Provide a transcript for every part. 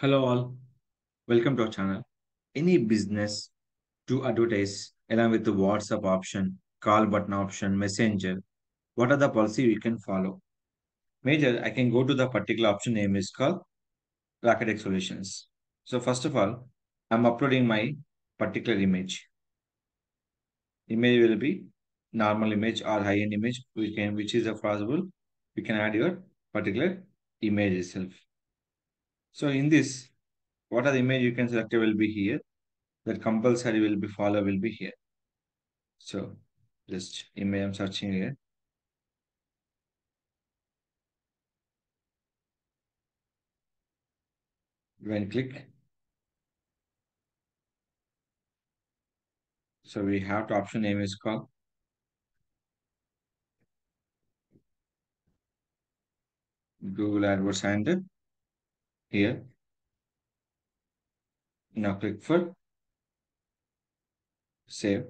Hello all, welcome to our channel. Any business to advertise along with the WhatsApp option, call button option, messenger, what are the policy we can follow? Major, I can go to the particular option name is called Rakesh Tech Solutions. So first of all, I'm uploading my particular image. Image will be normal image or high-end image, we can which is a possible. We can add your particular image itself. So in this, what are the image you can select will be here. That compulsory will be follow will be here. So just image I'm searching here. When click. So we have to option name is called Google AdWords and here. Now click for save.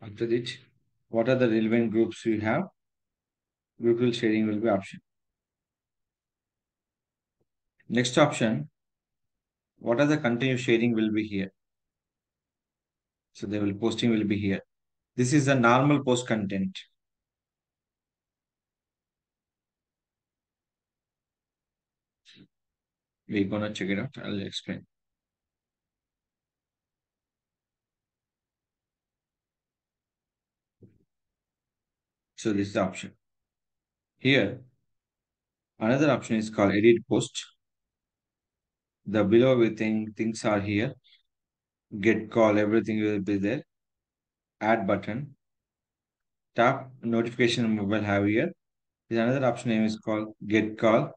After that, what are the relevant groups we have? Google sharing will be option. Next option, what are the continue sharing will be here. So they will posting will be here. This is a normal post content. We're gonna check it out. I'll explain. So this is the option. Here, another option is called edit post. The below everything things are here. Get call, everything will be there. Add button. Tap notification mobile have here. Another option name is called get call.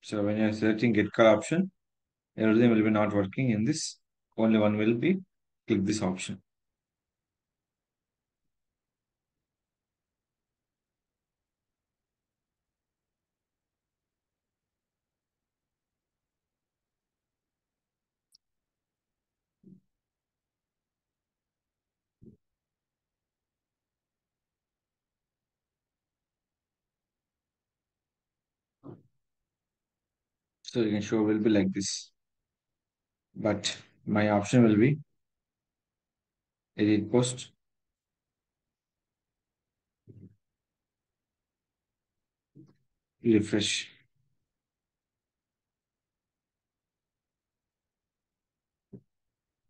So when you're selecting get call option, everything will be not working in this. Only one will be click this option. So you can show will be like this. But my option will be edit post. Refresh.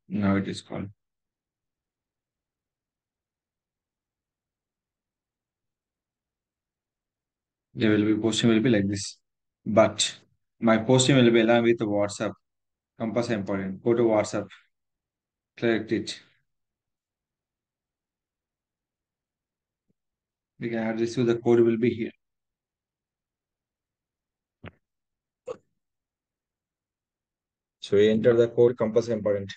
Now it is called. There will be posting will be like this. But my posting will be along with WhatsApp. Compass important. Go to WhatsApp. Select it. We can add this to the code will be here. So we enter the code compass important.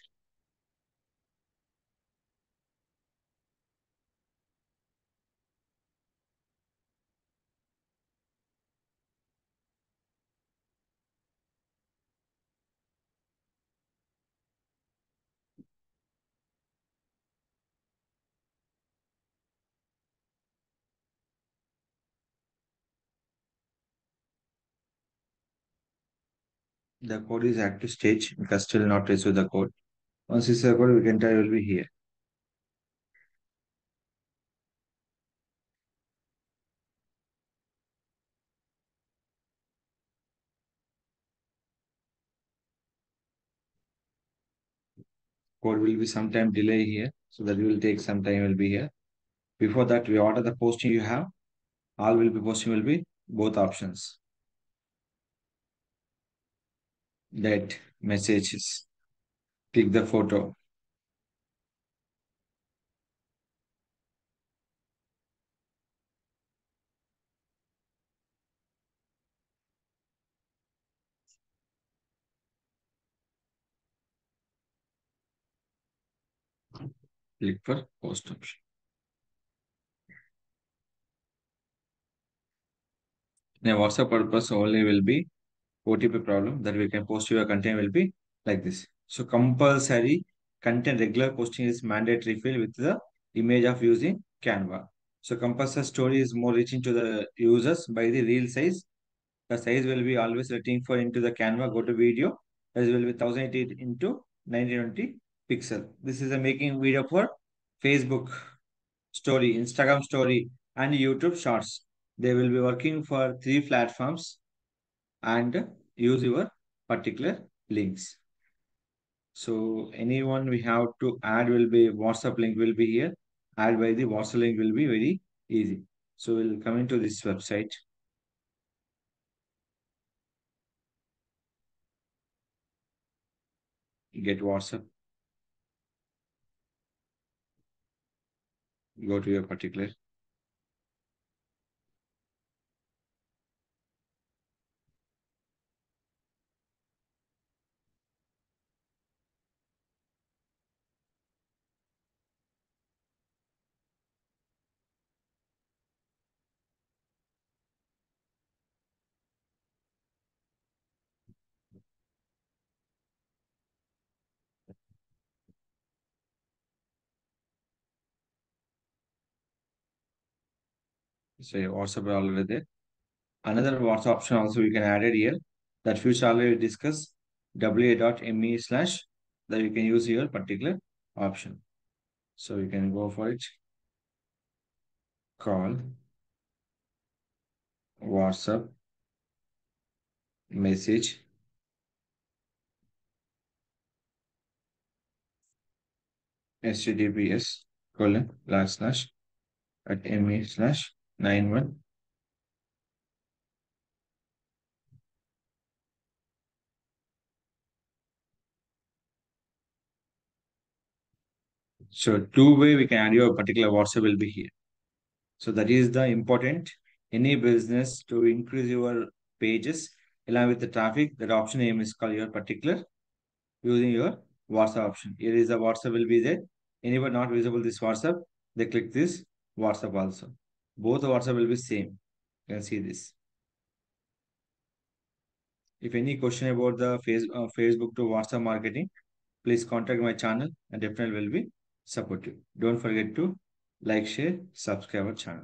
The code is active stage because still not receive the code. Once it's code, we can try will be here. Code will be sometime delay here. So that will take some time will be here. Before that, we order the posting you have. All will be posting will be both options. That messages. Click the photo. Click for post option. Now WhatsApp purpose only will be OTP problem that we can post your content will be like this. So compulsory content regular posting is mandatory field with the image of using Canva. So Compass story is more reaching to the users by the real size. The size will be always waiting for into the Canva, go to video. As will be 1080 into 1920 pixel. This is a making video for Facebook story, Instagram story, and YouTube shorts. They will be working for three platforms and use your particular links. So anyone we have to add will be WhatsApp link will be here. Add by the WhatsApp link will be very easy. So we'll come into this website. Get WhatsApp. Go to your particular. Your WhatsApp already there. Another WhatsApp option also we can add it here. That future already discuss wa.me slash that you can use your particular option. So you can go for it. Call, WhatsApp, message, https colon slash slash at me slash nine one So two way we can add your particular WhatsApp will be here. So that is the important any business to increase your pages along with the traffic. That option name is called your particular using your WhatsApp option. Here is the WhatsApp will be there. Anyone not visible this WhatsApp, they click this WhatsApp also. Both WhatsApp will be same. You can see this. If any question about the face, uh, Facebook to WhatsApp marketing, please contact my channel and definitely will be supportive. Don't forget to like, share, subscribe our channel.